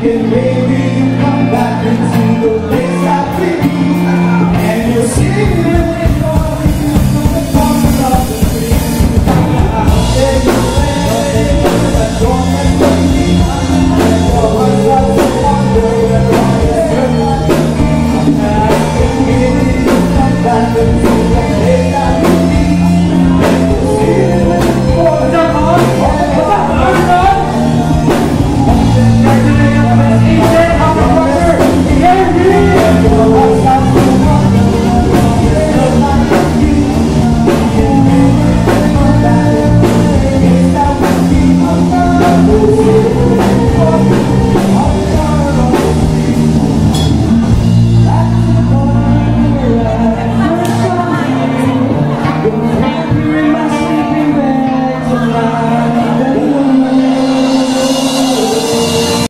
can be